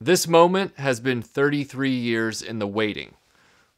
This moment has been 33 years in the waiting.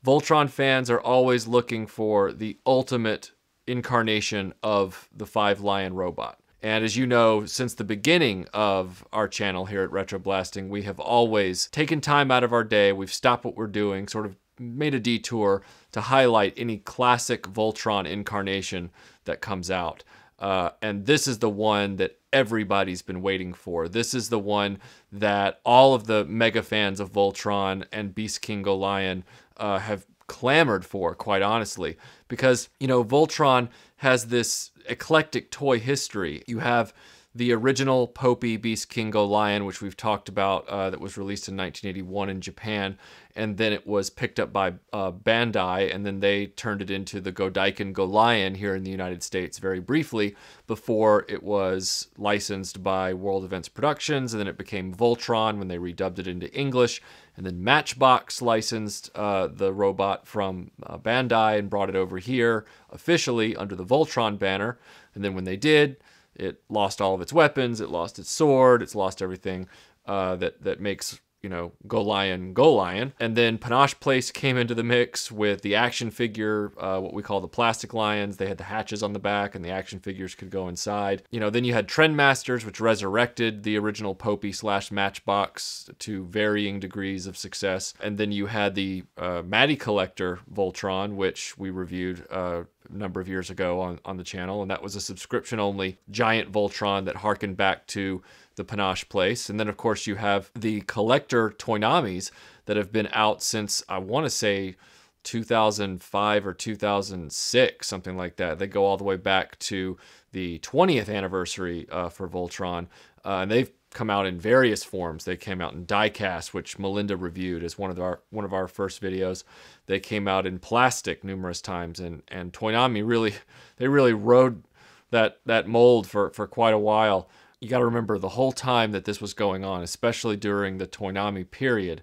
Voltron fans are always looking for the ultimate incarnation of the Five Lion robot. And as you know, since the beginning of our channel here at Retro Blasting, we have always taken time out of our day, we've stopped what we're doing, sort of made a detour to highlight any classic Voltron incarnation that comes out. Uh, and this is the one that everybody's been waiting for. This is the one that all of the mega fans of Voltron and Beast King Golion uh, have clamored for, quite honestly, because, you know, Voltron has this eclectic toy history. You have the original Popy Beast King Golion, which we've talked about, uh, that was released in 1981 in Japan, and then it was picked up by uh, Bandai, and then they turned it into the Godaikin Golion here in the United States very briefly before it was licensed by World Events Productions, and then it became Voltron when they redubbed it into English, and then Matchbox licensed uh, the robot from uh, Bandai and brought it over here officially under the Voltron banner, and then when they did, it lost all of its weapons, it lost its sword, it's lost everything uh, that that makes you know Golion Golion. And then Panosh Place came into the mix with the action figure, uh, what we call the plastic lions. They had the hatches on the back, and the action figures could go inside. You know, then you had Trendmasters, which resurrected the original Popy slash Matchbox to varying degrees of success. And then you had the uh, Matty Collector Voltron, which we reviewed uh, number of years ago on, on the channel, and that was a subscription only giant Voltron that harkened back to the Panosh Place. And then, of course, you have the collector Toynamis that have been out since I want to say 2005 or 2006, something like that. They go all the way back to the 20th anniversary uh, for Voltron, uh, and they've come out in various forms. They came out in diecast, which Melinda reviewed as one of our one of our first videos. They came out in plastic numerous times, and and Toynami really they really rode that that mold for for quite a while. You got to remember the whole time that this was going on, especially during the Toynami period.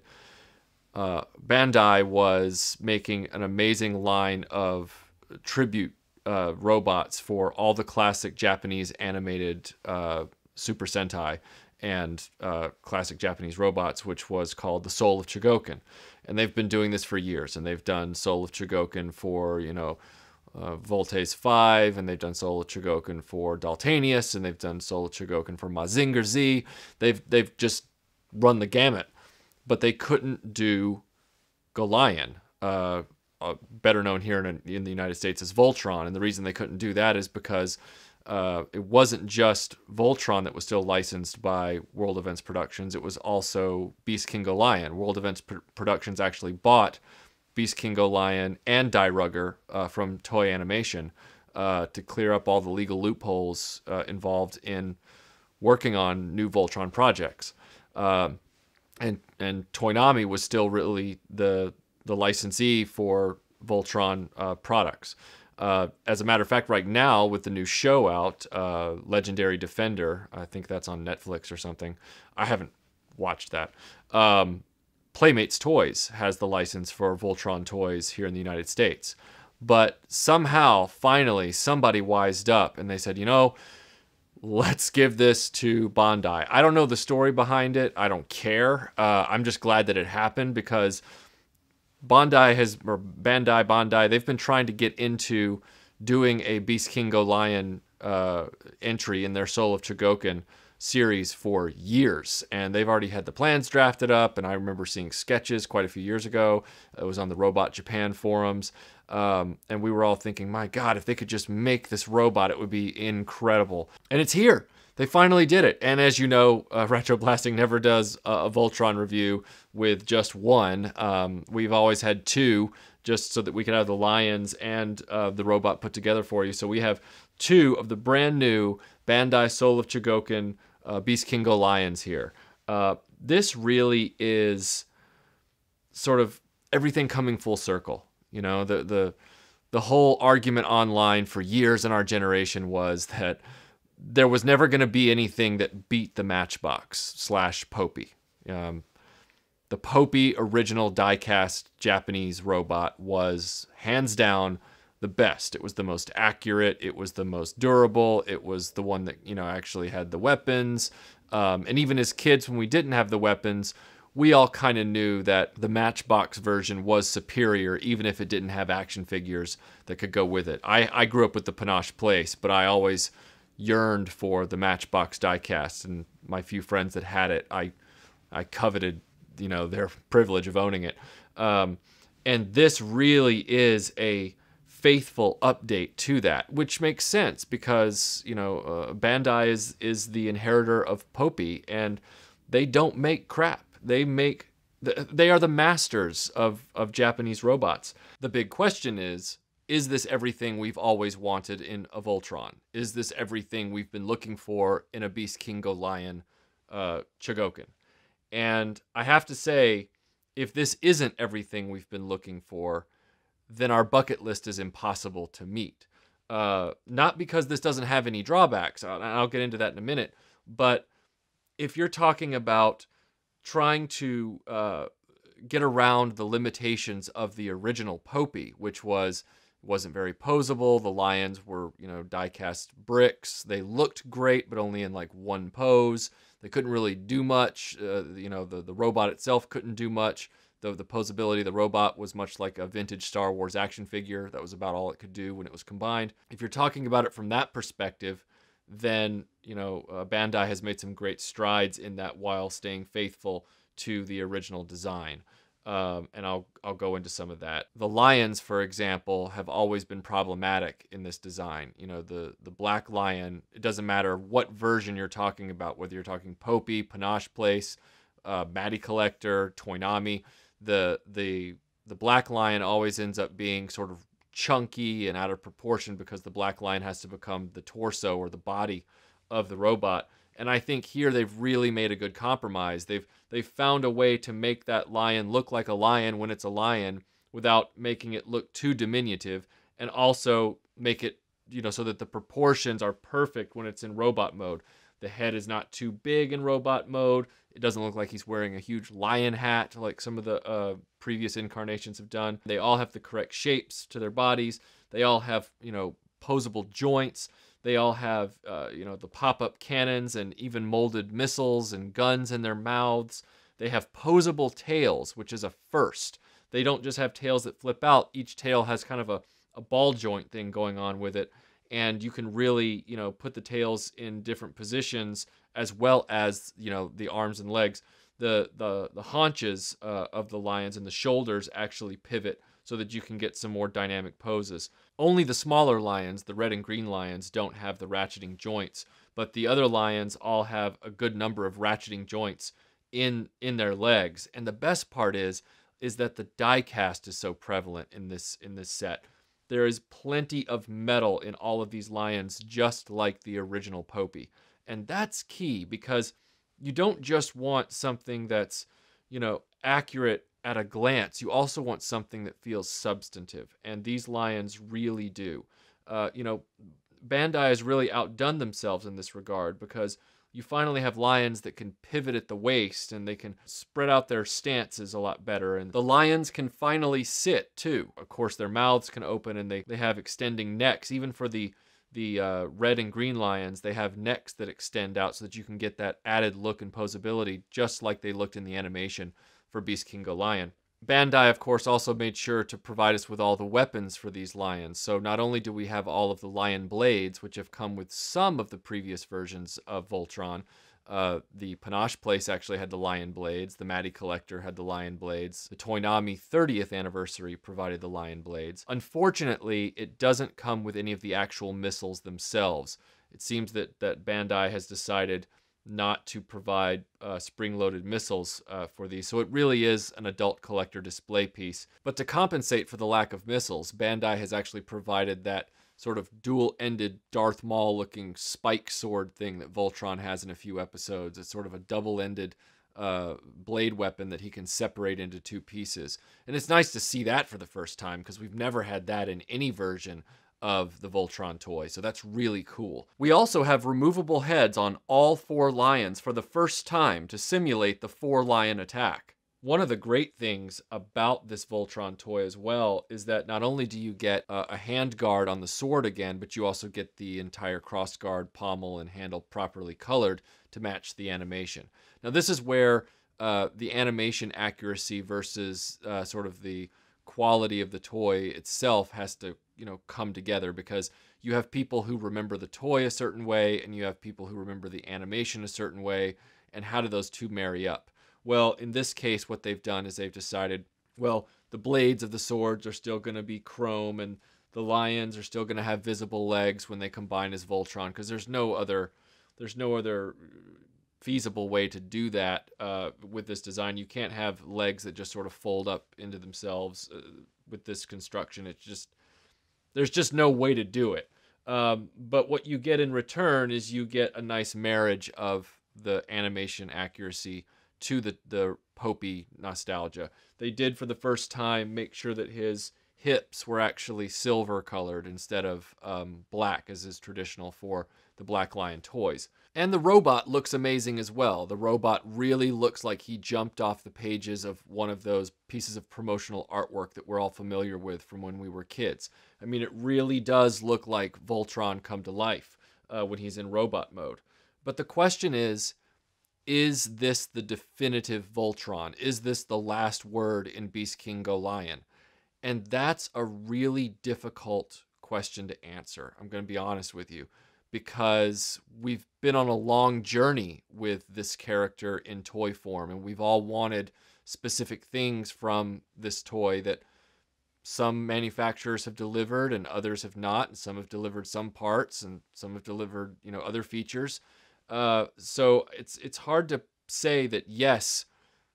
Uh, Bandai was making an amazing line of tribute uh, robots for all the classic Japanese animated uh, Super Sentai and uh, classic Japanese robots, which was called the Soul of Chogokin. And they've been doing this for years, and they've done Soul of Chogokin for, you know, uh, Voltes 5, and they've done Soul of Chogokin for Daltanius, and they've done Soul of Chogokin for Mazinger Z. They've, they've just run the gamut, but they couldn't do Golion, uh, uh, better known here in, in the United States as Voltron. And the reason they couldn't do that is because uh, it wasn't just Voltron that was still licensed by World Events Productions. It was also Beast King Golion. World Events P- Productions actually bought Beast King Golion and Dairugger uh, from Toei Animation uh, to clear up all the legal loopholes uh, involved in working on new Voltron projects. Um, and and Toynami was still really the the licensee for Voltron uh, products. Uh, as a matter of fact, right now with the new show out, uh, Legendary Defender, I think that's on Netflix or something. I haven't watched that. Um, Playmates Toys has the license for Voltron toys here in the United States. But somehow, finally, somebody wised up and they said, you know, let's give this to Bandai. I don't know the story behind it. I don't care. Uh, I'm just glad that it happened because Bandai has, or Bandai, Bandai, they've been trying to get into doing a Beast King Golion uh, entry in their Soul of Chogokin series for years. And they've already had the plans drafted up. And I remember seeing sketches quite a few years ago. It was on the Robot Japan forums. Um, and we were all thinking, my God, if they could just make this robot, it would be incredible. And it's here they finally did it. And as you know, uh, Retro Blasting never does a, Voltron review with just one. Um, we've always had two, just so that we could have the lions and uh, the robot put together for you. So we have two of the brand new Bandai Soul of Chogokin uh, Beast King Golions here. Uh, this really is sort of everything coming full circle. You know, the the the whole argument online for years in our generation was that there was never going to be anything that beat the Matchbox slash Popy. Um, the Popy original diecast Japanese robot was hands down the best. It was the most accurate. It was the most durable. It was the one that you know actually had the weapons. Um, and even as kids, when we didn't have the weapons, we all kind of knew that the Matchbox version was superior, even if it didn't have action figures that could go with it. I, I grew up with the Panosh Place, but I always yearned for the Matchbox diecast, and my few friends that had it, I I coveted, you know, their privilege of owning it. Um, and this really is a faithful update to that, which makes sense because you know uh, Bandai is is the inheritor of Popy, and they don't make crap. They make they are the masters of of Japanese robots. The big question is is this everything we've always wanted in a Voltron? Is this everything we've been looking for in a Beast King Golion uh, Chogokin? And I have to say, if this isn't everything we've been looking for, then our bucket list is impossible to meet. Uh, not because this doesn't have any drawbacks, and I'll get into that in a minute, but if you're talking about trying to uh, get around the limitations of the original Popy, which was wasn't very posable. The lions were, you know, die-cast bricks. They looked great, but only in like one pose. They couldn't really do much. Uh, you know, the the robot itself couldn't do much the the posability of the robot was much like a vintage Star Wars action figure. That was about all it could do when it was combined. If you're talking about it from that perspective, then you know uh, Bandai has made some great strides in that while staying faithful to the original design. Um, and I'll I'll go into some of that. The lions, for example, have always been problematic in this design. You know, the the black lion. It doesn't matter what version you're talking about, whether you're talking Popy, Panosh Place, uh, Matty Collector, Toynami the the the black lion always ends up being sort of chunky and out of proportion because the black lion has to become the torso or the body of the robot. And I think here they've really made a good compromise. They've they've found a way to make that lion look like a lion when it's a lion without making it look too diminutive and also make it you know so that the proportions are perfect when it's in robot mode. The head is not too big in robot mode. It doesn't look like he's wearing a huge lion hat like some of the uh, previous incarnations have done. They all have the correct shapes to their bodies. They all have, you know, posable joints. They all have, uh, you know, the pop-up cannons and even molded missiles and guns in their mouths. They have posable tails, which is a first. They don't just have tails that flip out. Each tail has kind of a, a ball joint thing going on with it. And you can really, you know, put the tails in different positions as well as you know the arms and legs. The the the haunches uh, of the lions and the shoulders actually pivot so that you can get some more dynamic poses. Only the smaller lions, the red and green lions, don't have the ratcheting joints, but the other lions all have a good number of ratcheting joints in in their legs. And the best part is is that the die cast is so prevalent in this in this set. There is plenty of metal in all of these lions, just like the original Popy. And that's key because you don't just want something that's, you know, accurate at a glance. You also want something that feels substantive. And these lions really do. Uh, you know, Bandai has really outdone themselves in this regard because you finally have lions that can pivot at the waist and they can spread out their stances a lot better. And the lions can finally sit too. Of course, their mouths can open and they, they have extending necks, even for the the uh, red and green lions, they have necks that extend out so that you can get that added look and posability, just like they looked in the animation for Beast King Golion. Bandai, of course, also made sure to provide us with all the weapons for these lions. So not only do we have all of the lion blades, which have come with some of the previous versions of Voltron, uh, the Panosh Place actually had the Lion Blades. The Matty Collector had the Lion Blades. The Toynami 30th anniversary provided the Lion Blades. Unfortunately, it doesn't come with any of the actual missiles themselves. It seems that, that Bandai has decided not to provide uh, spring-loaded missiles uh, for these, so it really is an adult collector display piece. But to compensate for the lack of missiles, Bandai has actually provided that sort of dual-ended Darth Maul looking spike sword thing that Voltron has in a few episodes. It's sort of a double-ended uh, blade weapon that he can separate into two pieces. And it's nice to see that for the first time because we've never had that in any version of the Voltron toy, so that's really cool. We also have removable heads on all four lions for the first time to simulate the four lion attack. One of the great things about this Voltron toy as well is that not only do you get a, a hand guard on the sword again, but you also get the entire cross guard, pommel, and handle properly colored to match the animation. Now, this is where uh, the animation accuracy versus uh, sort of the quality of the toy itself has to you know come together because you have people who remember the toy a certain way and you have people who remember the animation a certain way and how do those two marry up? Well in this case what they've done is they've decided well the blades of the swords are still going to be chrome and the lions are still going to have visible legs when they combine as voltron because there's no other there's no other feasible way to do that uh, with this design. You can't have legs that just sort of fold up into themselves uh, with this construction. It's just there's just no way to do it. Um, but what you get in return is you get a nice marriage of the animation accuracy to the the Popy nostalgia. They did for the first time make sure that his hips were actually silver colored instead of um, black, as is traditional for the Black Lion toys. And the robot looks amazing as well. The robot really looks like he jumped off the pages of one of those pieces of promotional artwork that we're all familiar with from when we were kids. I mean, it really does look like Voltron come to life uh, when he's in robot mode. But the question is, is this the definitive Voltron? Is this the last word in Beast King Golion? And that's a really difficult question to answer. I'm going to be honest with you because we've been on a long journey with this character in toy form and we've all wanted specific things from this toy that some manufacturers have delivered and others have not and some have delivered some parts and some have delivered you know other features uh, so it's it's hard to say that yes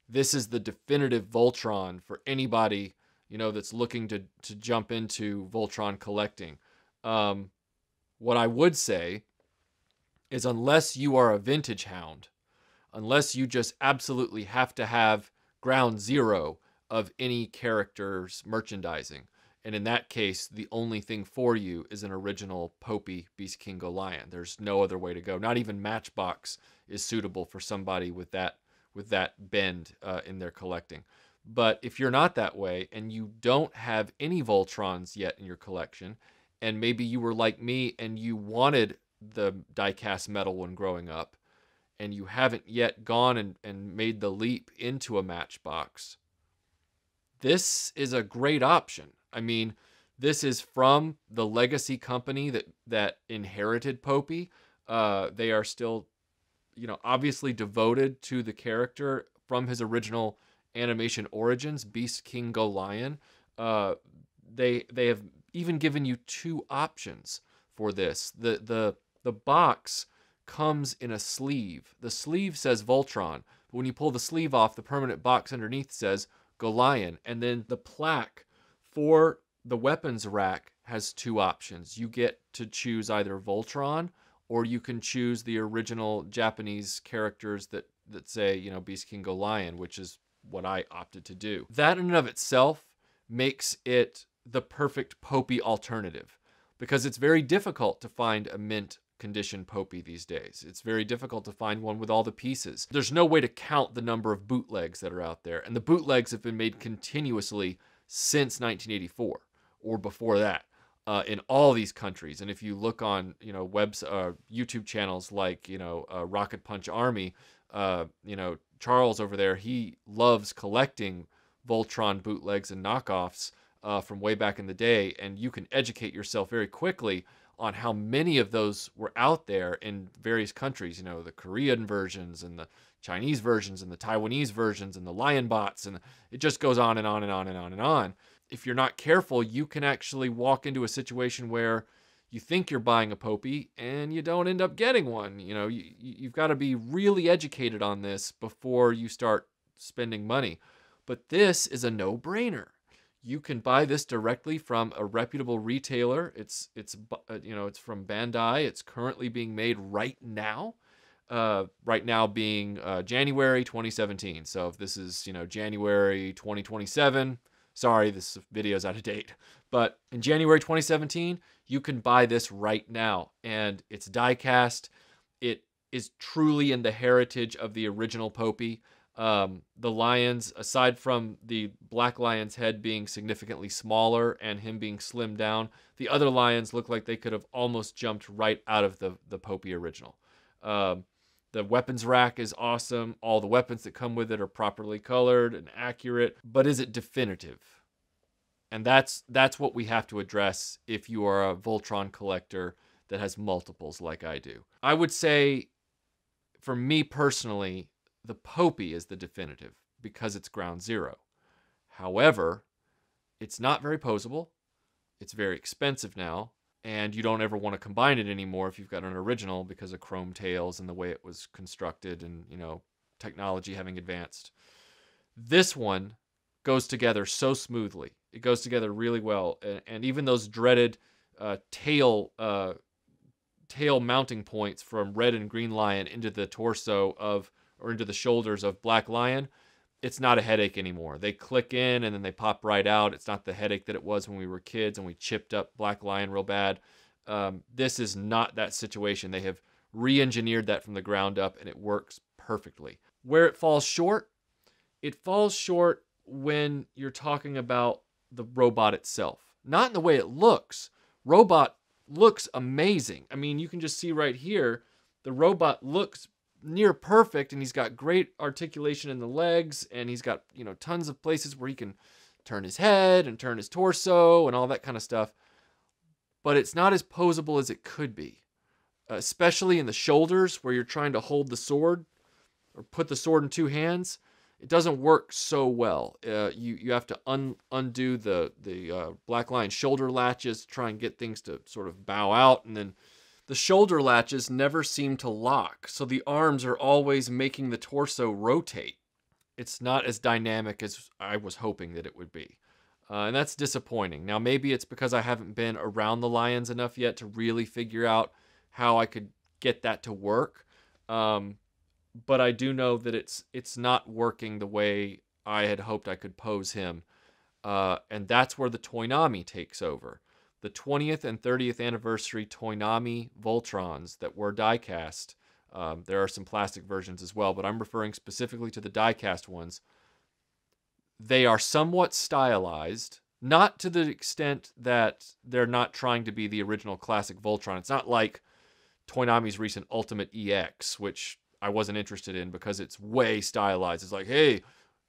this is the definitive voltron for anybody you know, that's looking to to jump into Voltron collecting. Um, what I would say is, unless you are a vintage hound, unless you just absolutely have to have ground zero of any character's merchandising, and in that case, the only thing for you is an original Popy Beast King Lion. There's no other way to go. Not even Matchbox is suitable for somebody with that with that bend uh, in their collecting. But if you're not that way and you don't have any Voltrons yet in your collection, and maybe you were like me and you wanted the diecast metal one growing up, and you haven't yet gone and, and made the leap into a Matchbox, this is a great option. I mean, this is from the legacy company that that inherited Popy. Uh, they are still, you know, obviously devoted to the character from his original animation origins, Beast King Golion, uh, they they have even given you two options for this. The the the box comes in a sleeve. The sleeve says Voltron, but when you pull the sleeve off, the permanent box underneath says Golion, and then the plaque for the weapons rack has two options. You get to choose either Voltron or you can choose the original Japanese characters that that say, you know, Beast King Golion, which is what I opted to do. That in and of itself makes it the perfect Popy alternative because it's very difficult to find a mint condition Popy these days. It's very difficult to find one with all the pieces. There's no way to count the number of bootlegs that are out there, and the bootlegs have been made continuously since 1984 or before that. Uh, in all these countries, and if you look on, you know, webs, uh, YouTube channels like, you know, uh, Rocket Punch Army, uh, you know, Charles over there, he loves collecting Voltron bootlegs and knockoffs uh, from way back in the day, and you can educate yourself very quickly on how many of those were out there in various countries. You know, the Korean versions and the Chinese versions and the Taiwanese versions and the Lion bots, and it just goes on and on and on and on and on. If you're not careful, you can actually walk into a situation where you think you're buying a Popy and you don't end up getting one. You know, you, you've got to be really educated on this before you start spending money. But this is a no-brainer. You can buy this directly from a reputable retailer. It's it's uh, you know it's from Bandai. It's currently being made right now. Uh, right now being uh, January 2017. So if this is you know January 2027, sorry this video is out of date. But in January 2017, you can buy this right now. And it's diecast. It is truly in the heritage of the original Popy. Um, the lions, aside from the black lion's head being significantly smaller and him being slimmed down, the other lions look like they could have almost jumped right out of the the Popy original. Um, the weapons rack is awesome. All the weapons that come with it are properly colored and accurate, but is it definitive? And that's that's what we have to address if you are a Voltron collector that has multiples like I do. I would say for me personally, the Popy is the definitive because it's ground zero. However, it's not very posable. It's very expensive now, and you don't ever want to combine it anymore if you've got an original because of chrome tails and the way it was constructed and, you know, technology having advanced. This one goes together so smoothly. It goes together really well, and, and even those dreaded uh, tail uh, tail mounting points from red and green lion into the torso of or into the shoulders of black lion it's not a headache anymore. They click in and then they pop right out. It's not the headache that it was when we were kids and we chipped up black lion real bad. Um, this is not that situation. They have re-engineered that from the ground up and it works perfectly. Where it falls short it falls short when you're talking about the robot itself. Not in the way it looks. Robot looks amazing. I mean, you can just see right here, the robot looks near perfect and he's got great articulation in the legs and he's got, you know, tons of places where he can turn his head and turn his torso and all that kind of stuff. But it's not as posable as it could be, especially in the shoulders where you're trying to hold the sword or put the sword in two hands it doesn't work so well. Uh, you you have to un, undo the the uh, black lion shoulder latches, to try and get things to sort of bow out, and then the shoulder latches never seem to lock. So the arms are always making the torso rotate. It's not as dynamic as I was hoping that it would be. Uh, and that's disappointing. Now, maybe it's because I haven't been around the Lions enough yet to really figure out how I could get that to work. Um, but I do know that it's it's not working the way I had hoped I could pose him, uh, and that's where the Toynami takes over. The 20th and 30th anniversary Toynami Voltrons that were diecast. Um, there are some plastic versions as well, but I'm referring specifically to the diecast ones. They are somewhat stylized, not to the extent that they're not trying to be the original classic Voltron. It's not like Toynami's recent Ultimate EX, which I wasn't interested in because it's way stylized. It's like, hey,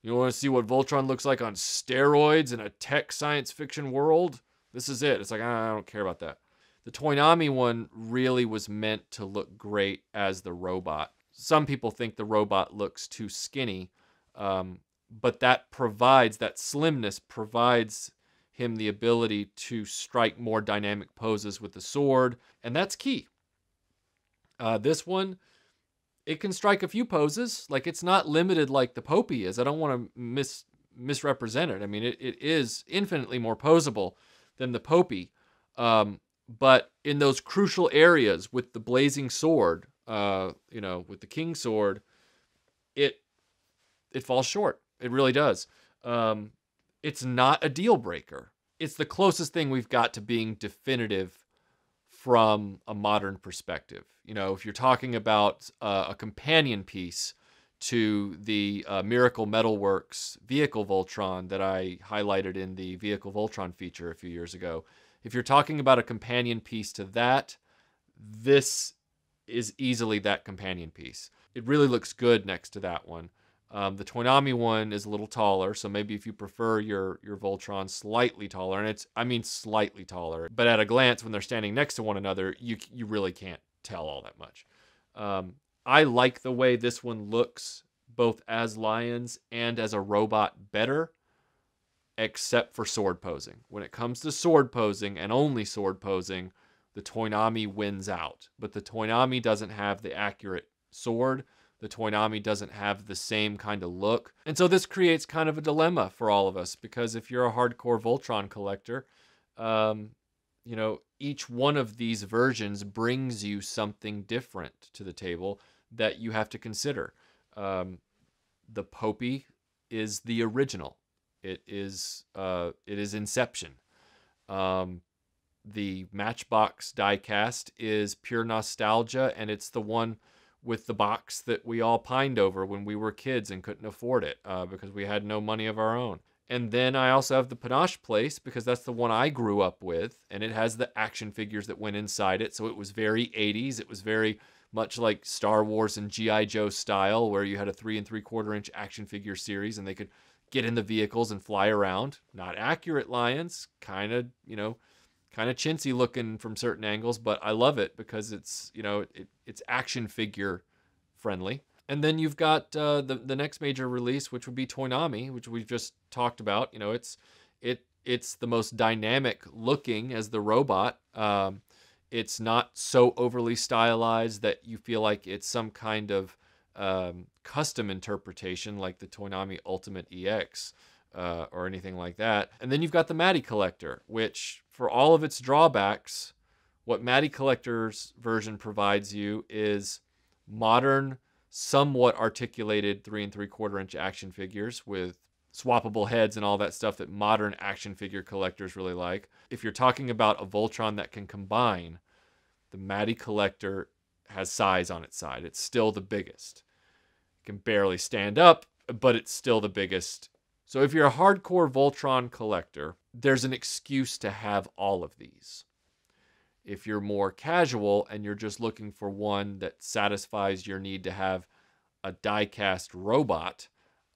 you want to see what Voltron looks like on steroids in a tech science fiction world? This is it. It's like, I don't care about that. The Toynami one really was meant to look great as the robot. Some people think the robot looks too skinny, um, but that provides, that slimness provides him the ability to strike more dynamic poses with the sword, and that's key. Uh, this one, it can strike a few poses. Like it's not limited like the Popy is. I don't want to mis misrepresent it. I mean, it, it is infinitely more posable than the Popy. Um, but in those crucial areas with the blazing sword, uh, you know, with the king sword, it it falls short. It really does. Um, it's not a deal breaker. It's the closest thing we've got to being definitive from a modern perspective. You know, if you're talking about uh, a companion piece to the uh, Miracle Metalworks vehicle Voltron that I highlighted in the vehicle Voltron feature a few years ago, if you're talking about a companion piece to that, this is easily that companion piece. It really looks good next to that one. Um, the Toynami one is a little taller, so maybe if you prefer your your Voltron slightly taller, and it's I mean slightly taller, but at a glance when they're standing next to one another, you you really can't tell all that much. Um, I like the way this one looks, both as lions and as a robot, better, except for sword posing. When it comes to sword posing and only sword posing, the Toynami wins out. But the Toynami doesn't have the accurate sword the Toynami doesn't have the same kind of look. And so this creates kind of a dilemma for all of us because if you're a hardcore Voltron collector, um, you know, each one of these versions brings you something different to the table that you have to consider. Um, the Popy is the original. It is uh, it is Inception. Um, the Matchbox diecast is pure nostalgia, and it's the one with the box that we all pined over when we were kids and couldn't afford it uh, because we had no money of our own. And then I also have the Panosh Place because that's the one I grew up with, and it has the action figures that went inside it. So it was very 80s. It was very much like Star Wars and G.I. Joe style, where you had a three and three quarter inch action figure series and they could get in the vehicles and fly around. Not accurate lions, kind of, you know, kind of chintzy looking from certain angles, but I love it because it's, you know, it, it's action figure friendly. And then you've got uh, the the next major release, which would be Toynami, which we've just talked about. You know, it's it it's the most dynamic looking as the robot. Um, it's not so overly stylized that you feel like it's some kind of um, custom interpretation like the Toynami Ultimate EX uh, or anything like that. And then you've got the Matty Collector, which for all of its drawbacks, what Matty Collector's version provides you is modern, somewhat articulated three and three quarter inch action figures with swappable heads and all that stuff that modern action figure collectors really like. If you're talking about a Voltron that can combine, the Matty Collector has size on its side. It's still the biggest. It can barely stand up, but it's still the biggest. So if you're a hardcore Voltron collector, there's an excuse to have all of these. If you're more casual and you're just looking for one that satisfies your need to have a die-cast robot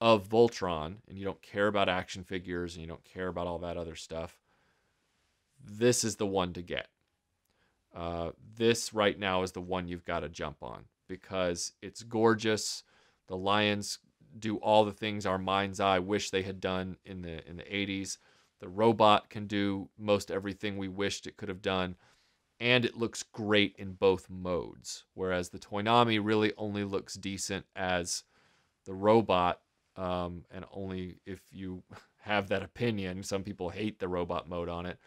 of Voltron and you don't care about action figures and you don't care about all that other stuff, this is the one to get. Uh, this right now is the one you've got to jump on because it's gorgeous. The lions do all the things our mind's eye wish they had done in the in the 80s. The robot can do most everything we wished it could have done and it looks great in both modes. Whereas the Toynami really only looks decent as the robot, um, and only if you have that opinion. Some people hate the robot mode on it.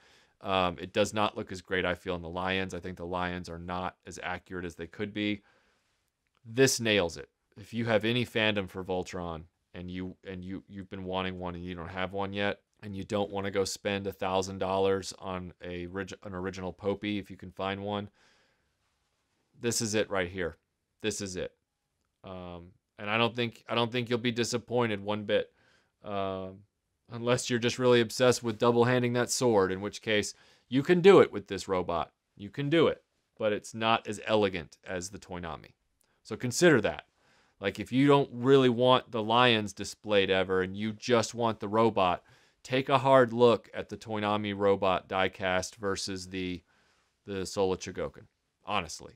Um, it does not look as great, I feel, in the Lions. I think the Lions are not as accurate as they could be. This nails it. If you have any fandom for Voltron and you and you you've been wanting one and you don't have one yet, and you don't want to go spend a thousand dollars on a an original Popy if you can find one, this is it right here. This is it. Um, and I don't think I don't think you'll be disappointed one bit, um, unless you're just really obsessed with double handing that sword. In which case, you can do it with this robot. You can do it, but it's not as elegant as the Toynami. So consider that. Like if you don't really want the lions displayed ever, and you just want the robot take a hard look at the Toynami robot diecast versus the the Soul of Chogokin, honestly,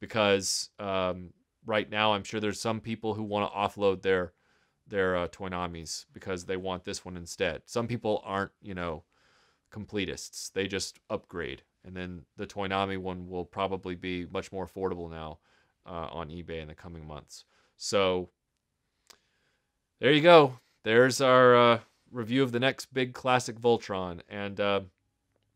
because um, right now I'm sure there's some people who want to offload their their uh, Toynamis because they want this one instead. Some people aren't, you know, completists; they just upgrade, and then the Toynami one will probably be much more affordable now uh, on eBay in the coming months. So there you go. There's our uh, review of the next big classic Voltron. And uh,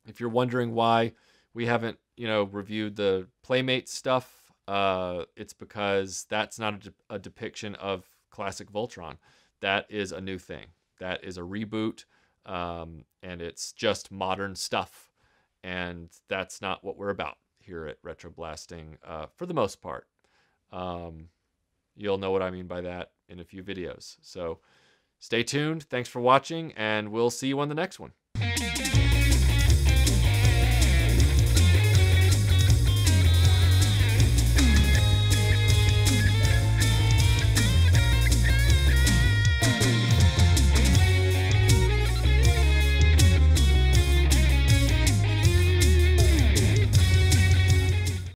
if you're wondering why we haven't, you know, reviewed the Playmate stuff, uh, it's because that's not a, de- a depiction of classic Voltron. That is a new thing. That is a reboot, um, and it's just modern stuff. And that's not what we're about here at Retro Blasting uh, for the most part. Um, you'll know what I mean by that in a few videos. So, Stay tuned. Thanks for watching, and we'll see you on the next one.